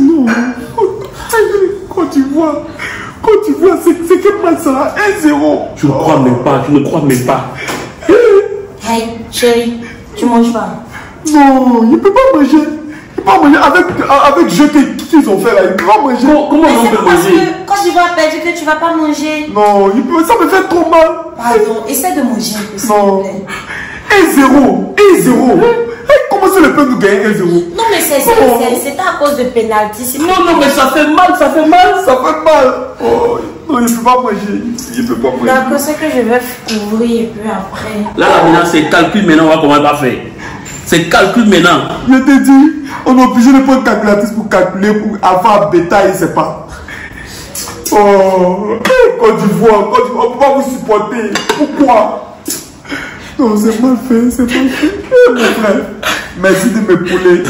Non. Quand tu vois, quand tu vois, c'est que pas ça, 1-0. Tu ne crois même pas, tu ne crois même pas. Hey, chérie, tu manges pas Non, il ne peut pas manger. Il peut pas manger avec, avec jeu qu'ils ont fait là. Il ne peut pas manger. Comment, comment Mais on c'est peut manger? que quand tu vas perdre que tu vas pas manger. Non, il peut, ça me fait trop mal. Pardon, essaie de manger un peu, Non. plaît. 1-0. 1-0. Comment ça le peut nous gagner 1-0 Non, mais c'est c'est- Oh. c'est- c'est à cause de pénalty. Non, non, mais ça fait mal, ça fait mal. Ça fait mal. Oh, non, il ne peut pas manger. Il ne peut pas manger. D'accord, c'est que je vais couvrir puis après. Là, là, maintenant, c'est calcul maintenant, on va comment va faire. C'est calcul maintenant. Je te dis, on est obligé de prendre calculatrice pour calculer, pour avoir bêta, il ne sait pas. Oh, Côte d'Ivoire, Côte d'Ivoire, on ne peut pas vous supporter. Pourquoi? Non, c'est mal fait, c'est mal fait. Eh, mon frère, merci de m'épauler.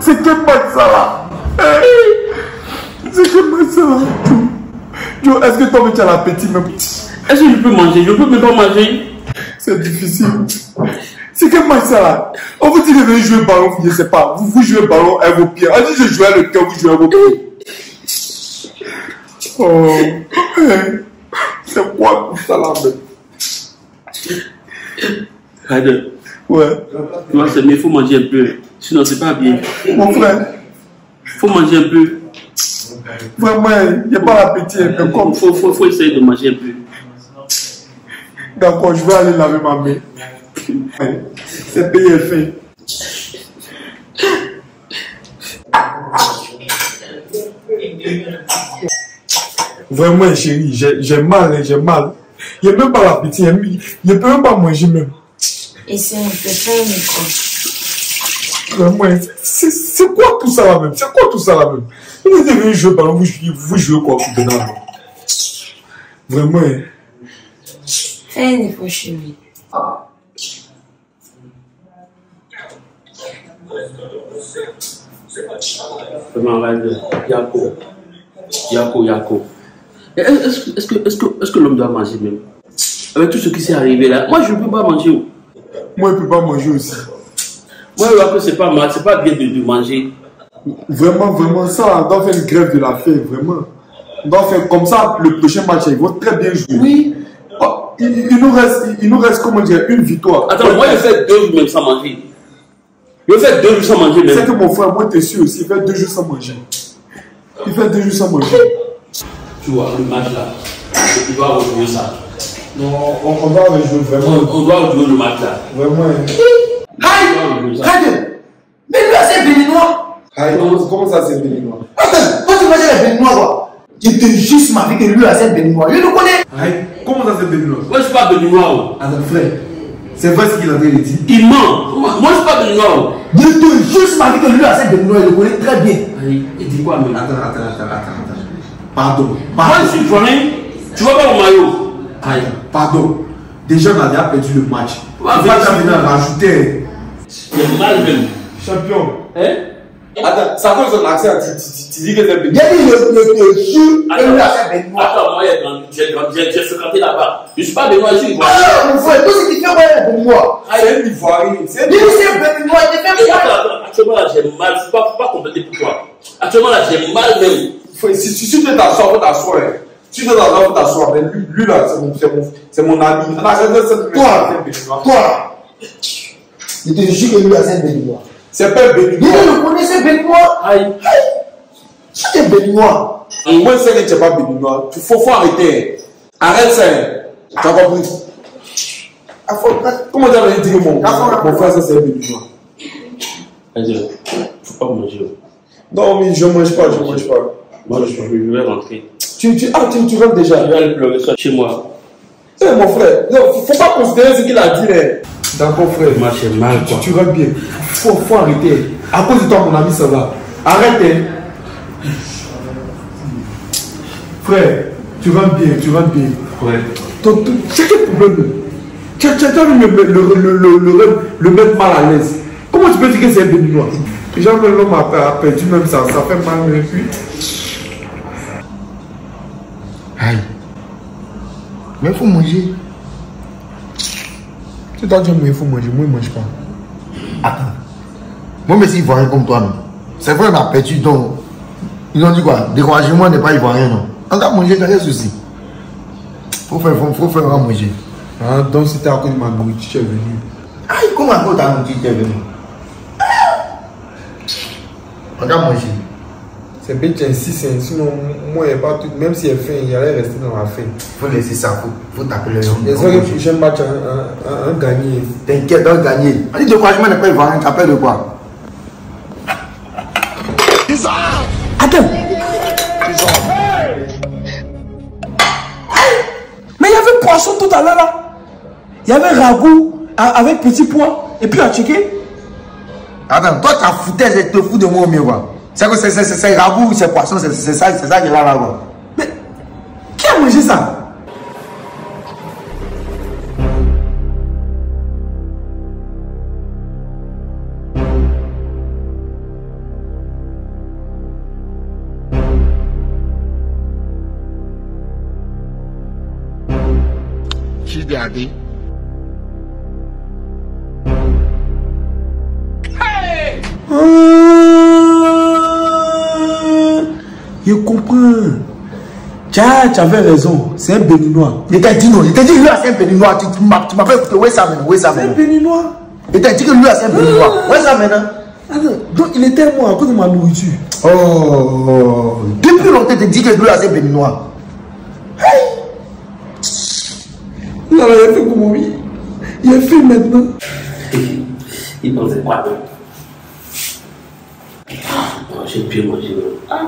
C'est que pas ça là. Eh, C'est que là. Yo, Est-ce que toi, tu as l'appétit même? Est-ce que je peux manger? Je peux même pas manger. C'est difficile. C'est que moi ça là. On vous dit de venir jouer ballon, je ne sais pas. Vous, vous jouez ballon à vos pieds. On dit je joue à le cœur, vous jouez à vos pieds. Oh. eh. C'est quoi là même Regarde, Ouais. tu c'est mieux, il faut manger un peu. Sinon, c'est pas bien. Mon frère, Il faut manger un peu. vraiment, il n'y a pas l'appétit. un peu Il comme faut, faut, faut essayer de manger un peu. D'accord, je vais aller laver ma main. C'est payé fait. Vraiment, chérie, j'ai j'ai mal, hein, j'ai mal. Il n'y a même pas l'appétit, il ne peut même pas manger même. Essaie un peu, fais un effort. Vraiment, c'est c'est quoi tout ça là même? C'est quoi tout ça là même? Vous devez jouer au ballon, vous vous jouez quoi maintenant là Vraiment, hein. Fais un effort, chérie. Vraiment, regarde, Yako. Yako, Yako. Et Est-ce que, est-ce que, est-ce que l'homme doit manger même? Avec tout ce qui s'est arrivé là, moi je ne peux pas manger. Moi, je ne peux pas manger aussi. Moi, Yako, c'est pas mal, c'est pas bien de, de manger. Vraiment, vraiment, ça, on doit faire une grève de la faim, vraiment. On doit faire comme ça, le prochain match, ils vont très bien jouer. Oui. Oh, il, il nous reste, il, il nous reste, comment dire, une victoire. Attends, moi je fais deux jours même sans manger. Je fais deux jours sans manger C'est que mon frère, moi, t'es sûr aussi, il fait deux jours sans manger. Il fait deux jours sans manger. Tu vois, le match là, tu dois rejouer ça. Non, on, on va rejouer vraiment. on doit rejouer le match là. Vraiment. Aïe Regarde Mais lui, c'est béninois? Aïe, comment, comment ça, c'est béninois? Quand tu manges les béninois, quoi Je te juste ma vie que lui, c'est béninois. Je le connais Aïe, comment ça, c'est béninois? Moi je suis pas béninois. oh. Attends, frère, c'est vrai ce qu'il avait dit. Il ment. Moi je suis pas béninois. oh. Je te juste ma vie que lui, c'est béninois. Je le connais très bien. Allez, il dit quoi même Attends, attends, attends, attends, attends. Pardon, Moi pardon, je suis. Tu vois pas mon maillot? Aïe, pardon. Déjà, on a déjà perdu le match. Il va à rajouter. C'est mal même. Champion. Hein? Attends, ça cause son accent, tu, tu, tu dis que c'est J'ai béninois. dit, je je te jure lui, béninois. Attends, moi j'ai j'ai j'ai j'ai fréquenté là-bas. Je suis pas béninois, je suis ivoirien. Ah, mon frère, tout ce qui fait, ouais, c'est béninois. C'est un Ivoirien. C'est un Lui, c'est béninois. Il te fait Et quoi attends, attends, actuellement là j'ai mal, faut pas, faut pas compléter pour toi. Actuellement là j'ai mal même. Faut- Si, tu veux t'asseoir, faut t'asseoir. Tu veux t'asseoir, faut t'asseoir. Mais lui, lui là, c'est mon, c'est mon, c'est mon ami. C'est- c'est- c'est- Toi, c'est toi, je te jure que lui, c'est béninois. C'est pas un Lui, béninois. je le connais, c'est béninois. Aïe. C'est béninois? Moi, je sais que tu n'es pas béninois. Il faut, faut arrêter. Arrête ça. hein. Tu as compris? Comment tu as dit que mon, mon frère, ça c'est un béninois Vas-y, faut pas manger. Non, mais je ne mange pas, je ne mange pas. Moi je, je vais rentrer. Tu, tu, ah, tu, tu rentres Je déjà. vais aller pleurer chez moi. Eh, mon frère, non, faut, faut pas considérer ce qu'il a dit. hein. D'accord, frère. Moi j'ai mal Tu, quoi. tu rentres bien. Faut, faut arrêter. À cause de toi, mon ami, ça va. Arrête. hein. Frère, tu rentres bien, tu rentres bien. Ton- ton- C'est quel problème Tu as tu de le, le, le, le, le, le- le mettre mal à l'aise. Comment tu peux dire que c'est un béninois? Jamais l'homme a, a perdu même ça, ça fait mal. Et puis... Mais il faut manger. Tu dois dire, mais il faut manger, moi je ne mange pas. Attends. Moi, mais c'est ivoirien comme toi, non. C'est vrai, on a perdu, donc. Ils ont dit quoi Découragement n'est pas ivoirien, non. On a mangé, quel souci Faut faire, faut, faut faire à manger. Ah, donc c'était à cause de ma nourriture, tu es venu. Aïe, comment encore t'as mangé, tu es venu On a mangé. C'est insistes, hein. sinon moi, il y a pas tout. Même s'il est faim, il allait rester dans la faim. Faut laisser ça, faut, faut taper le lion. Les autres, le prochain match, un, un, un, un gagné. T'inquiète, on va gagner. On dit découragement n'est pas ivoirien, t'appelles de quoi? Attends. Mais il y avait poisson tout à l'heure là. Il y avait ragoût avec petit pois. Et puis à checker. Attends, toi, ta foutaise, elle te fout de moi au mieux, quoi. C'est que c'est- ragoût, c'est poisson, c'est ça, c'est ça qui est là, là, quoi. Mais qui a mangé ça? Ah, Tiens, tu avais raison. C'est un béninois. Il t'a dit non, il t'a dit lui, c'est un béninois. Tu, tu m'as- tu m'appelles écouté, où est ça maintenant? Ça C'est un maintenant? Béninois. Il t'a dit que lui, c'est un béninois. Où est ça maintenant? Attends, donc il était moi à cause de ma nourriture. Oh, depuis longtemps, il t'a dit que lui, c'est un béninois. Là, là, il a fait comment oui Il a fait maintenant. Il pensait quoi Ah, J'ai bien mangé. non. Ah,